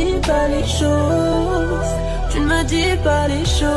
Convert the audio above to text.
dis pas les choses. Tu ne me dis pas les choses.